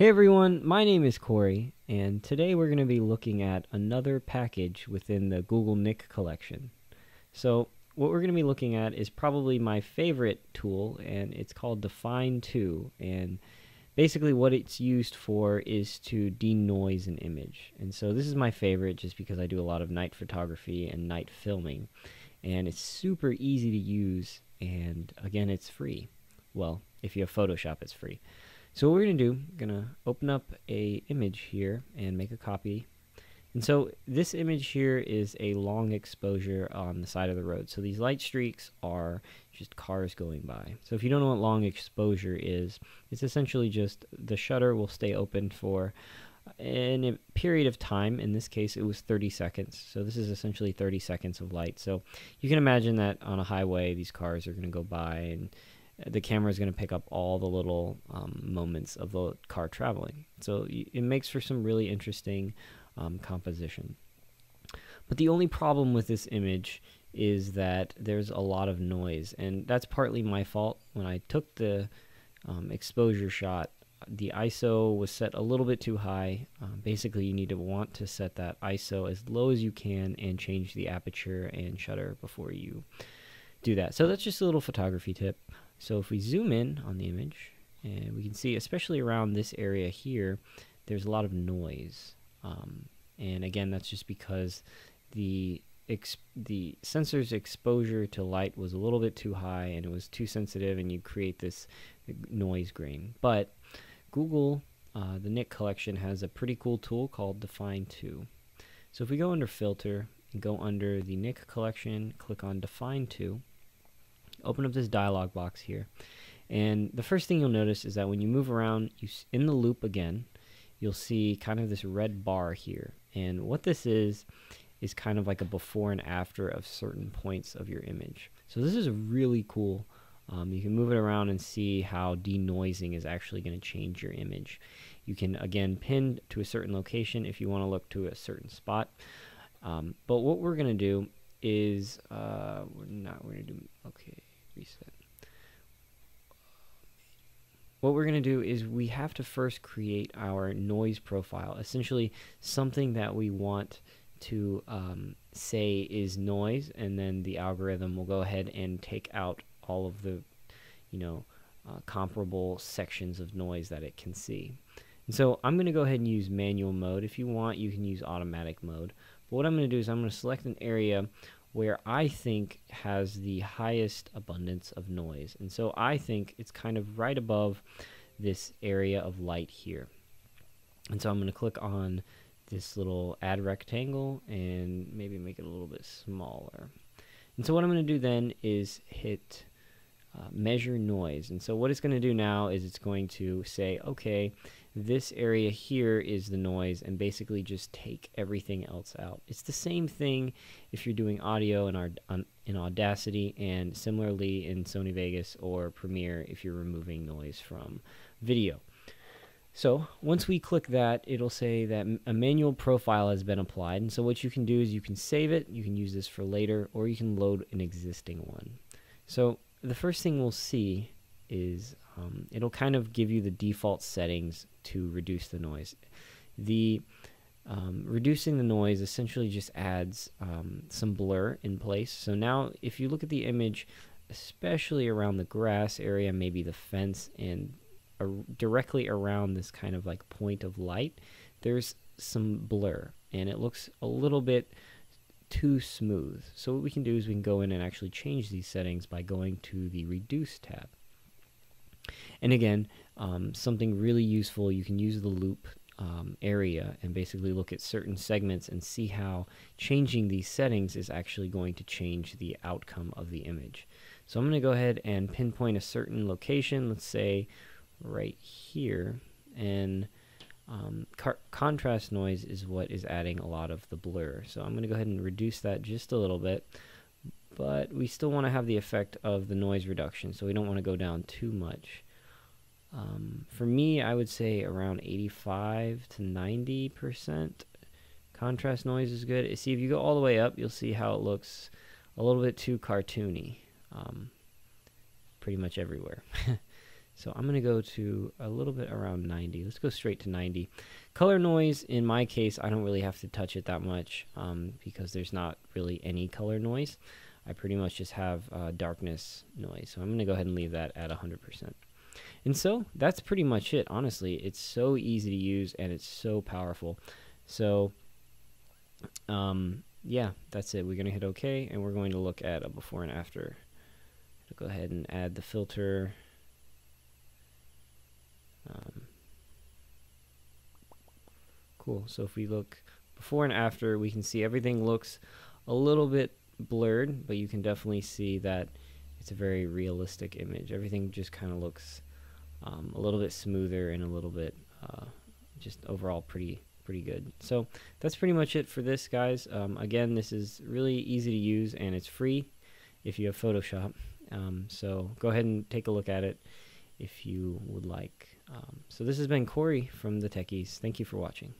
Hey everyone, my name is Corey, and today we're going to be looking at another package within the Google Nik collection. So, what we're going to be looking at is probably my favorite tool, and it's called Dfine 2. And basically, what it's used for is to denoise an image. And so, this is my favorite just because I do a lot of night photography and night filming. And it's super easy to use, and again, it's free. Well, if you have Photoshop, it's free. So what we're going to do, going to open up a image here and make a copy. And so this image here is a long exposure on the side of the road. So these light streaks are just cars going by. So if you don't know what long exposure is, it's essentially just the shutter will stay open for in a period of time. In this case, it was 30 seconds. So this is essentially 30 seconds of light. So you can imagine that on a highway, these cars are going to go by and the camera is going to pick up all the little um, moments of the car traveling. So it makes for some really interesting um, composition. But the only problem with this image is that there's a lot of noise, and that's partly my fault. When I took the um, exposure shot, the ISO was set a little bit too high. Um, basically, you need to want to set that ISO as low as you can and change the aperture and shutter before you do that. So that's just a little photography tip. So if we zoom in on the image, and we can see, especially around this area here, there's a lot of noise. Um, and again, that's just because the the sensor's exposure to light was a little bit too high and it was too sensitive and you create this noise grain. But Google, uh, the Nik collection, has a pretty cool tool called Dfine 2. So if we go under Filter go under the Nik collection, click on Dfine 2, open up this dialog box here. And the first thing you'll notice is that when you move around you in the loop again, you'll see kind of this red bar here. And what this is, is kind of like a before and after of certain points of your image. So this is really cool. Um, you can move it around and see how denoising is actually going to change your image. You can again pin to a certain location if you want to look to a certain spot. Um, but what we're going to do is uh, we're not we're going to do okay reset. What we're going to do is we have to first create our noise profile, essentially something that we want to um, say is noise, and then the algorithm will go ahead and take out all of the, you know, uh, comparable sections of noise that it can see. And so I'm going to go ahead and use manual mode. If you want, you can use automatic mode. But what I'm going to do is I'm going to select an area where I think has the highest abundance of noise. And so I think it's kind of right above this area of light here. And so I'm going to click on this little add rectangle and maybe make it a little bit smaller. And so what I'm going to do then is hit uh, measure noise. And so what it's going to do now is it's going to say, okay, this area here is the noise and basically just take everything else out. It's the same thing if you're doing audio in, our, in Audacity and similarly in Sony Vegas or Premiere if you're removing noise from video. So once we click that, it'll say that a manual profile has been applied. And so what you can do is you can save it, you can use this for later, or you can load an existing one. So the first thing we'll see is um, it'll kind of give you the default settings to reduce the noise. The um, reducing the noise essentially just adds um, some blur in place. So now if you look at the image, especially around the grass area, maybe the fence, and uh, directly around this kind of like point of light, there's some blur and it looks a little bit too smooth. So what we can do is we can go in and actually change these settings by going to the reduce tab. And again, um, something really useful, you can use the loop um, area and basically look at certain segments and see how changing these settings is actually going to change the outcome of the image. So I'm going to go ahead and pinpoint a certain location, let's say right here, and um, contrast noise is what is adding a lot of the blur. So I'm going to go ahead and reduce that just a little bit, but we still want to have the effect of the noise reduction, so we don't want to go down too much. Um, for me, I would say around 85 to 90 percent contrast noise is good. See, if you go all the way up, you'll see how it looks a little bit too cartoony, um, pretty much everywhere. So I'm going to go to a little bit around 90. Let's go straight to 90. Color noise, in my case, I don't really have to touch it that much um, because there's not really any color noise. I pretty much just have uh, darkness noise. So I'm going to go ahead and leave that at 100%. And so that's pretty much it. Honestly, it's so easy to use and it's so powerful. So, um, yeah, that's it. We're going to hit OK and we're going to look at a before and after. Go ahead and add the filter. Cool. So if we look before and after, we can see everything looks a little bit blurred, but you can definitely see that it's a very realistic image. Everything just kind of looks um, a little bit smoother and a little bit uh, just overall pretty pretty good. So that's pretty much it for this, guys. Um, again, this is really easy to use and it's free if you have Photoshop. Um, so go ahead and take a look at it if you would like. Um, so this has been Corey from the Techies. Thank you for watching.